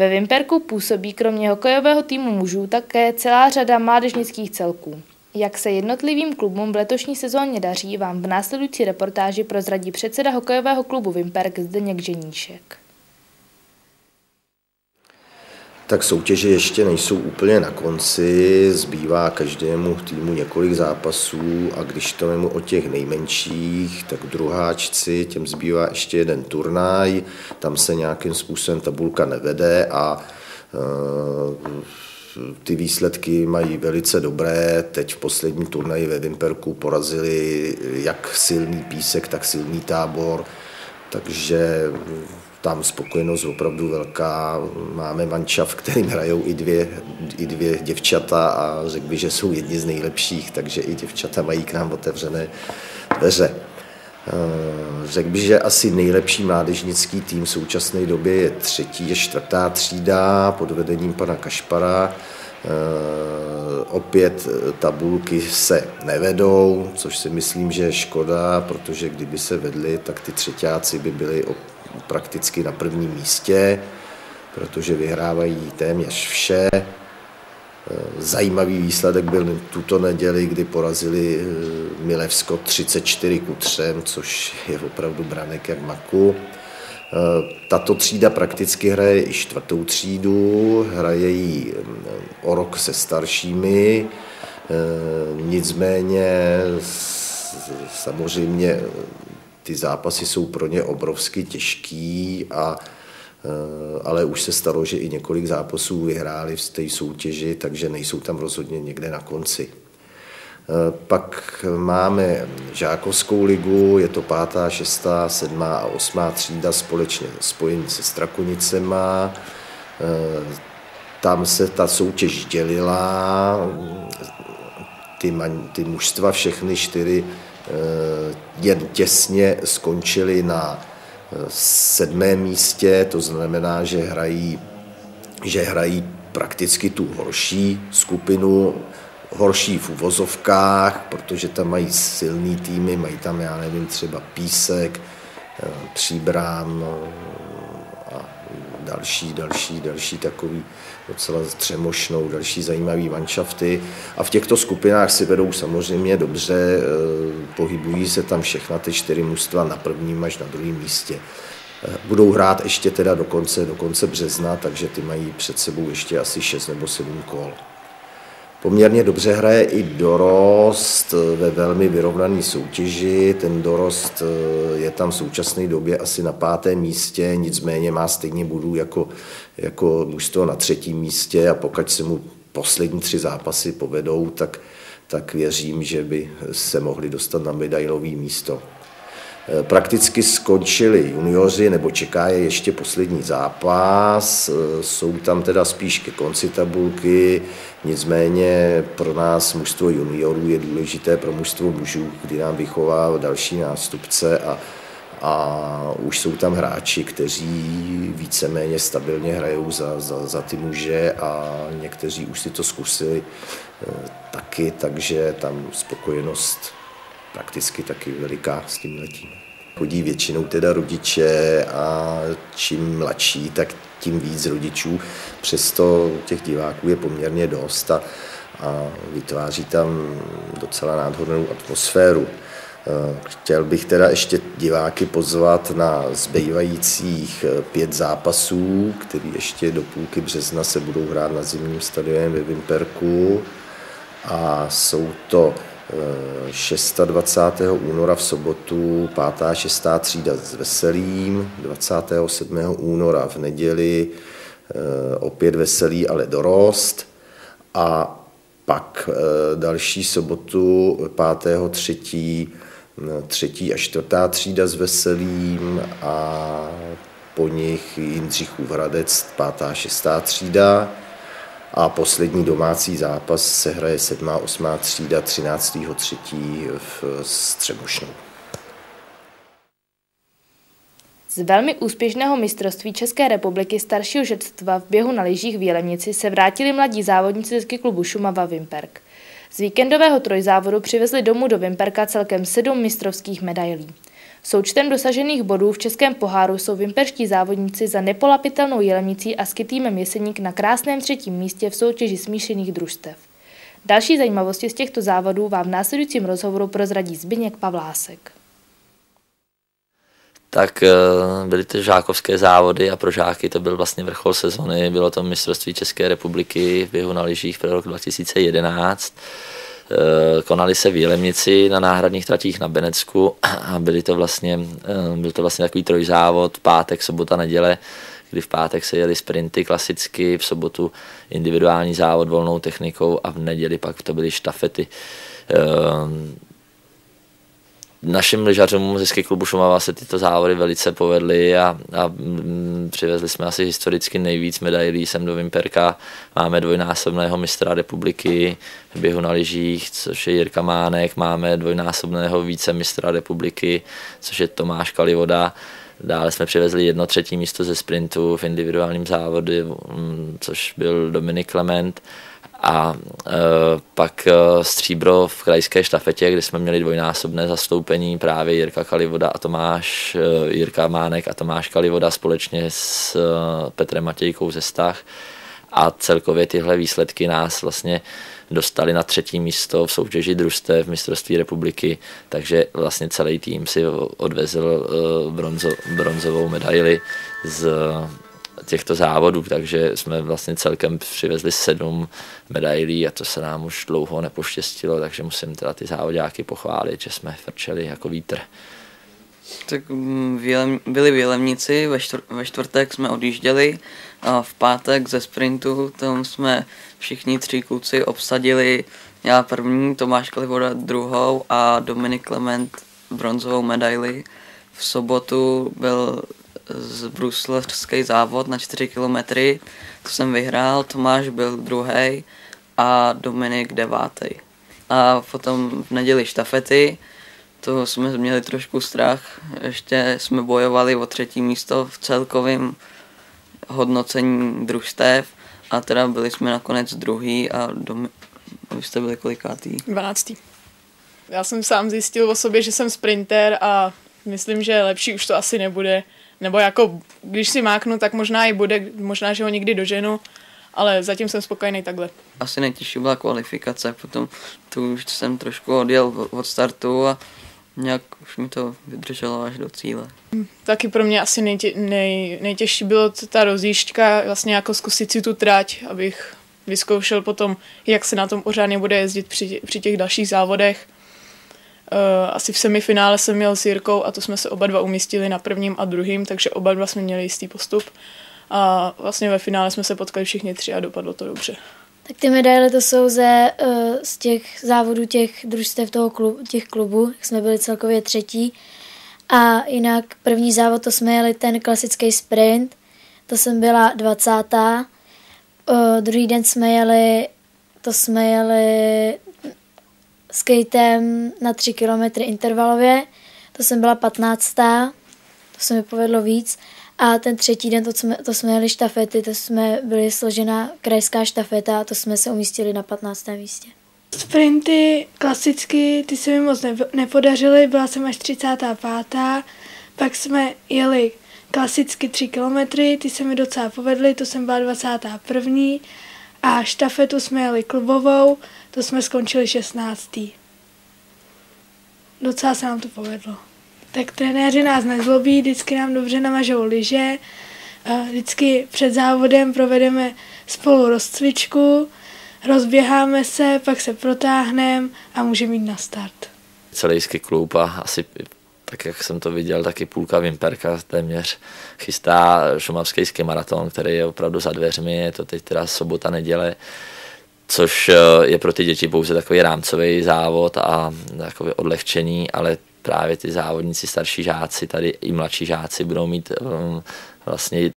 Ve Vimperku působí kromě hokejového týmu mužů také celá řada mládežnických celků. Jak se jednotlivým klubům v letošní sezóně daří, vám v následující reportáži prozradí předseda hokejového klubu Vimperk Zdeněk Ženíšek. Tak soutěže ještě nejsou úplně na konci, zbývá každému týmu několik zápasů a když to vemu o těch nejmenších, tak druháčci, těm zbývá ještě jeden turnaj, tam se nějakým způsobem tabulka nevede a uh, ty výsledky mají velice dobré. Teď v posledním turnaji ve Vimperku porazili jak silný písek, tak silný tábor, takže tam spokojenost opravdu velká. Máme mančav, kterým hrajou i dvě, i dvě děvčata a řekl bych, že jsou jedni z nejlepších, takže i děvčata mají k nám otevřené dveře. Eh, řekl bych, že asi nejlepší mládežnický tým v současné době je třetí, je čtvrtá třída pod vedením pana Kašpara. Eh, opět tabulky se nevedou, což si myslím, že je škoda, protože kdyby se vedly, tak ty třetíáci by byli prakticky na prvním místě, protože vyhrávají téměř vše. Eh, zajímavý výsledek byl tuto neděli, kdy porazili eh, Milevsko 34 ku 3, což je opravdu branek jak maku. Eh, tato třída prakticky hraje i čtvrtou třídu, hraje ji o rok se staršími, nicméně samozřejmě ty zápasy jsou pro ně obrovsky těžký a eh, ale už se stalo, že i několik zápasů vyhráli v té soutěži, takže nejsou tam rozhodně někde na konci. Eh, pak máme žákovskou ligu, je to pátá, šestá, sedmá a osmá třída společně spojení se Strakonicema. Eh, tam se ta soutěž dělila, ty, man, ty mužstva všechny čtyři Eh, jen těsně skončili na sedmém místě, to znamená, že hrají, že hrají prakticky tu horší skupinu, horší v uvozovkách, protože tam mají silný týmy, mají tam, já nevím, třeba Písek, eh, Příbrám a další, další, další takový docela třemošnou, další zajímavý manšafty a v těchto skupinách si vedou samozřejmě dobře, eh, pohybují se tam všechna ty čtyři mužstva na prvním až na druhém místě. Eh, budou hrát ještě teda do konce, do konce března, takže ty mají před sebou ještě asi 6 nebo 7 kol. Poměrně dobře hraje i dorost ve velmi vyrovnané soutěži. Ten dorost eh, je tam v současné době asi na pátém místě, nicméně má stejně budů jako, jako mužstvo na třetím místě a pokud se mu poslední tři zápasy povedou, tak, tak věřím, že by se mohli dostat na medailový místo. Eh, prakticky skončili junioři, nebo čeká je ještě poslední zápas, eh, jsou tam teda spíš ke konci tabulky, nicméně pro nás mužstvo juniorů je důležité pro mužstvo mužů, kdy nám vychová další nástupce a, a už jsou tam hráči, kteří víceméně stabilně hrajou za, za, za ty muže a někteří už si to zkusili eh, taky, takže tam spokojenost prakticky taky veliká s tím letím. Chodí většinou teda rodiče a čím mladší, tak tím víc rodičů. Přesto těch diváků je poměrně dost a, a vytváří tam docela nádhernou atmosféru. Chtěl bych teda ještě diváky pozvat na zbývajících pět zápasů, které ještě do půlky března se budou hrát na zimním stadioně ve Vimperku. A jsou to 26. února v sobotu 5. a 6. třída s Veselým, 27. února v neděli eh, opět Veselý, ale dorost a pak eh, další sobotu 5. 3. třetí a čtvrtá třída s Veselým a po nich Jindřichův Hradec, pátá a šestá třída a poslední domácí zápas se hraje 7. a 8. třída 13. 3. v Střemošnou. Z velmi úspěšného mistrovství České republiky staršího žetstva v běhu na lyžích v Jelenici se vrátili mladí závodníci z klubu Šumava Vimperk. Z víkendového trojzávodu přivezli domů do Vimperka celkem sedm mistrovských medailí. Součtem dosažených bodů v Českém poháru jsou vimperští závodníci za nepolapitelnou Jelemnicí a skytýmem Jeseník na krásném třetím místě v soutěži smíšených družstev. Další zajímavosti z těchto závodů vám v následujícím rozhovoru prozradí Zbyněk Pavlásek tak eh, byly to žákovské závody a pro žáky to byl vlastně vrchol sezony. Bylo to mistrovství České republiky v běhu na lyžích pro rok 2011. Eh, konali se v Jelemnici na náhradních tratích na Benecku a byly to vlastně, eh, byl to vlastně takový trojzávod, pátek, sobota, neděle, kdy v pátek se jeli sprinty klasicky, v sobotu individuální závod volnou technikou a v neděli pak to byly štafety našim lyžařům ze ski klubu Šumava se tyto závody velice povedly a, a mm, přivezli jsme asi historicky nejvíc medailí sem do Vimperka. Máme dvojnásobného mistra republiky v běhu na lyžích, což je Jirka Mánek, máme dvojnásobného více mistra republiky, což je Tomáš Kalivoda. Dále jsme přivezli jedno třetí místo ze sprintu v individuálním závodu, mm, což byl Dominik Clement a e, pak e, stříbro v krajské štafetě, kde jsme měli dvojnásobné zastoupení právě Jirka Kalivoda a Tomáš, e, Jirka Mánek a Tomáš Kalivoda společně s e, Petrem Matějkou ze Stach. A celkově tyhle výsledky nás vlastně dostali na třetí místo v soutěži družstev v mistrovství republiky, takže vlastně celý tým si odvezl e, bronzo, bronzovou medaili z těchto závodů, takže jsme vlastně celkem přivezli sedm medailí a to se nám už dlouho nepoštěstilo, takže musím teda ty závodáky pochválit, že jsme frčeli jako vítr. Tak mm, byli v Jelemnici, ve, čtvr, ve čtvrtek jsme odjížděli a v pátek ze sprintu tam jsme všichni tři kluci obsadili já první, Tomáš Kalivoda druhou a Dominik Clement bronzovou medaili. V sobotu byl z bruslerský závod na 4 kilometry, to jsem vyhrál, Tomáš byl druhý a Dominik devátý. A potom v neděli štafety, to jsme měli trošku strach, ještě jsme bojovali o třetí místo v celkovém hodnocení družstev a teda byli jsme nakonec druhý a domi... vy jste byli kolikátý? 12. Já jsem sám zjistil o sobě, že jsem sprinter a myslím, že lepší už to asi nebude. Nebo jako, když si máknu, tak možná i bude, možná, že ho někdy doženu, ale zatím jsem spokojený takhle. Asi nejtěžší byla kvalifikace, potom tu už jsem trošku odjel od startu a nějak už mi to vydrželo až do cíle. Taky pro mě asi nejtě, nej, nejtěžší bylo ta rozjížďka, vlastně jako zkusit si tu trať, abych vyzkoušel potom, jak se na tom pořádně bude jezdit při, při těch dalších závodech. Uh, asi v semifinále jsem měl s Jirkou a to jsme se oba dva umístili na prvním a druhým, takže oba dva jsme měli jistý postup. A vlastně ve finále jsme se potkali všichni tři a dopadlo to dobře. Tak ty medaile to jsou ze, uh, z těch závodů těch družstev toho klub, těch klubů, jak jsme byli celkově třetí. A jinak první závod to jsme jeli ten klasický sprint, to jsem byla 20. Uh, eh, druhý den jsme jeli, to jsme jeli skatem na 3 km intervalově, to jsem byla 15. To se mi povedlo víc. A ten třetí den, to jsme, to jsme jeli štafety, to jsme byli složena krajská štafeta a to jsme se umístili na 15. místě. Sprinty klasicky, ty se mi moc nepodařily, byla jsem až 35. Pak jsme jeli klasicky 3 kilometry, ty se mi docela povedly, to jsem byla 21. A štafetu jsme jeli klubovou, to jsme skončili 16. Docela se nám to povedlo. Tak trenéři nás nezlobí, vždycky nám dobře namažou lyže, vždycky před závodem provedeme spolu rozcvičku, rozběháme se, pak se protáhneme a můžeme jít na start. Celý ski klub a asi tak jak jsem to viděl, taky půlka Vimperka téměř chystá šumavský maraton, který je opravdu za dveřmi, je to teď teda sobota, neděle, což eh, je pro ty děti pouze takový rámcový závod a takové odlehčení, ale právě ty závodníci, starší žáci, tady i mladší žáci budou mít um, vlastně